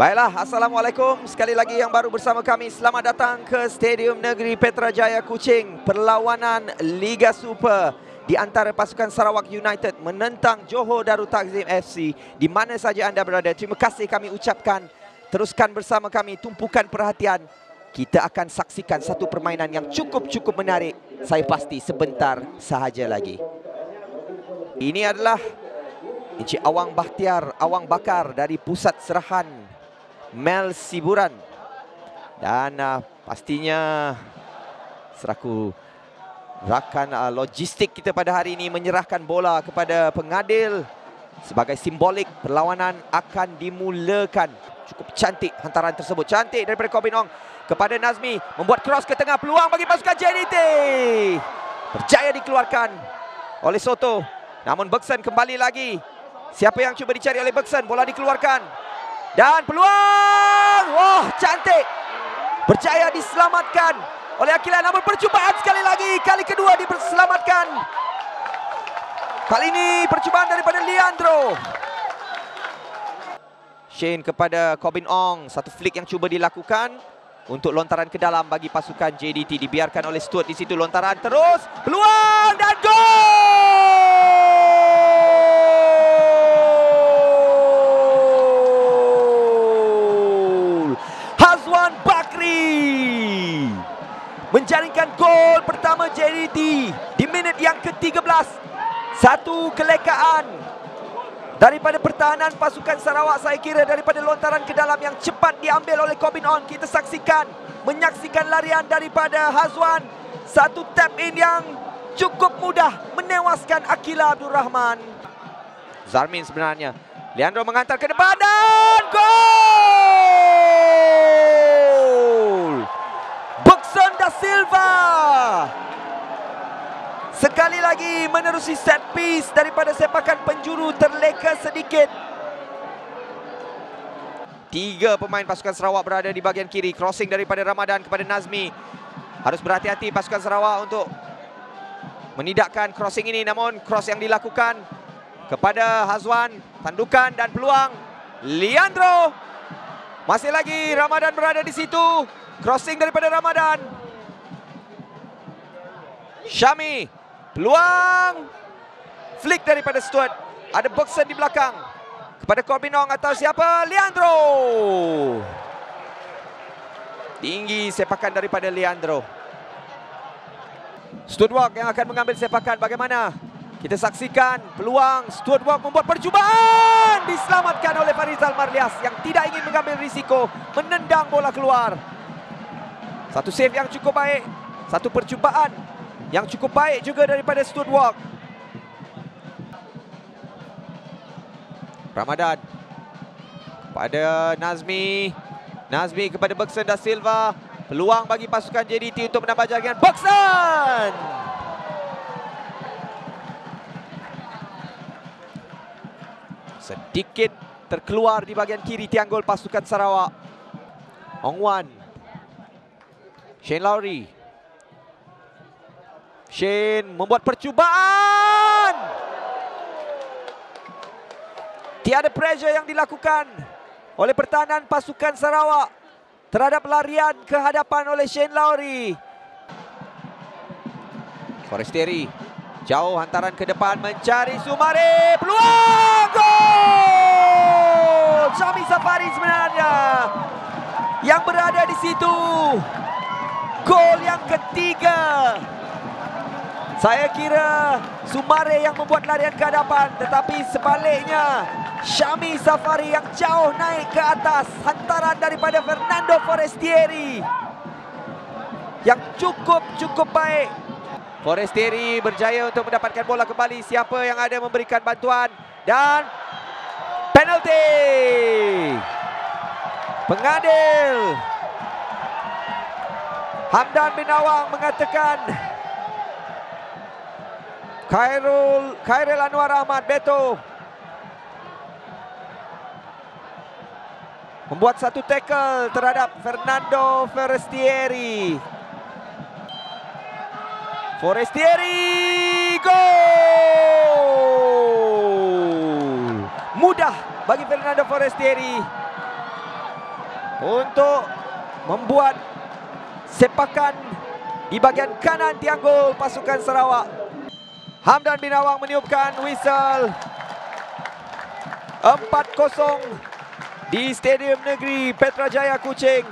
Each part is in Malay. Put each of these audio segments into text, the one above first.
Baiklah, Assalamualaikum. Sekali lagi yang baru bersama kami. Selamat datang ke Stadium Negeri Petrajaya Kuching. Perlawanan Liga Super di antara pasukan Sarawak United menentang Johor Darul Takzim FC. Di mana saja anda berada, terima kasih kami ucapkan. Teruskan bersama kami, tumpukan perhatian. Kita akan saksikan satu permainan yang cukup-cukup menarik. Saya pasti sebentar sahaja lagi. Ini adalah Encik Awang Bahtiar, Awang Bakar dari Pusat Serahan Mel Siburan. Dan uh, pastinya seraku rakan uh, logistik kita pada hari ini menyerahkan bola kepada pengadil sebagai simbolik perlawanan akan dimulakan. Cukup cantik hantaran tersebut. Cantik daripada Kobin Ong kepada Nazmi. Membuat cross ke tengah. Peluang bagi pasukan JDT. Berjaya dikeluarkan oleh Soto. Namun Bergson kembali lagi. Siapa yang cuba dicari oleh Bergson. Bola dikeluarkan. Dan peluang. Wah, cantik. Berjaya diselamatkan oleh Akila. Namun percubaan sekali lagi. Kali kedua diselamatkan. Kali ini percubaan daripada Leandro. Shane kepada Corbin Ong. Satu flick yang cuba dilakukan. Untuk lontaran ke dalam bagi pasukan JDT. Dibiarkan oleh Stuart di situ lontaran terus. Peluang dan gol! Menjaringkan gol pertama JDT di minit yang ke-13. Satu kelekaan daripada pertahanan pasukan Sarawak saya kira daripada lontaran ke dalam yang cepat diambil oleh Corbin On. Kita saksikan, menyaksikan larian daripada Hazwan. Satu tap in yang cukup mudah menewaskan Akila Abdul Rahman. Zarmin sebenarnya. Leandro mengantar ke depan dan gol! Bergson da Silva. Sekali lagi menerusi set piece daripada sepakan penjuru terleka sedikit. Tiga pemain pasukan Sarawak berada di bahagian kiri. Crossing daripada Ramadan kepada Nazmi. Harus berhati-hati pasukan Sarawak untuk menidakkan crossing ini. Namun cross yang dilakukan kepada Hazwan. Tandukan dan peluang. Leandro. Masih lagi Ramadan berada di situ. Crossing daripada Ramadan. Syami. Peluang. Flick daripada Stuart. Ada Bergson di belakang. Kepada Corbin Ong atau siapa? Leandro. Tinggi sepakan daripada Leandro. Stuart Walk yang akan mengambil sepakan. Bagaimana? Kita saksikan peluang Stuart Walk membuat percubaan. Diselamatkan oleh Farizal Marlias yang tidak ingin mengambil risiko. Menendang bola keluar. Satu save yang cukup baik. Satu percubaan yang cukup baik juga daripada Stuart Walk. Ramadan. Kepada Nazmi. Nazmi kepada Bergson da Silva. Peluang bagi pasukan JDT untuk menambah jaringan. Bergson! Sedikit terkeluar di bahagian kiri tiang gol pasukan Sarawak. Ong Wan Shane Lowry. Shane membuat percubaan. Tiada pressure yang dilakukan oleh pertahanan pasukan Sarawak terhadap larian ke hadapan oleh Shane Lowry. Forestieri jauh hantaran ke depan mencari Sumare. Peluang gol! Syami Safari sebenarnya yang berada di situ. Gol yang ketiga. Saya kira Sumare yang membuat larian ke hadapan. Tetapi sebaliknya Syami Safari yang jauh naik ke atas. Hantaran daripada Fernando Forestieri. Yang cukup-cukup baik. Forestieri berjaya untuk mendapatkan bola kembali. Siapa yang ada memberikan bantuan. Dan penalti. Pengadil. Hamdan bin Awang mengatakan Khairul Khairil Anwar Ahmad Beto membuat satu tackle terhadap Fernando Forestieri. Forestieri gol! Mudah bagi Fernando Forestieri untuk membuat sepakan di bahagian kanan tiang gol pasukan Sarawak. Hamdan bin Awang meniupkan whistle. 4-0 di Stadium Negeri Petrajaya Kuching.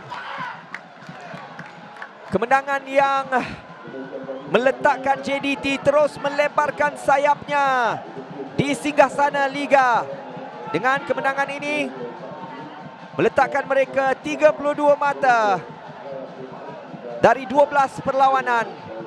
Kemenangan yang meletakkan JDT terus melebarkan sayapnya di singgah sana Liga. Dengan kemenangan ini meletakkan mereka 32 mata dari 12 perlawanan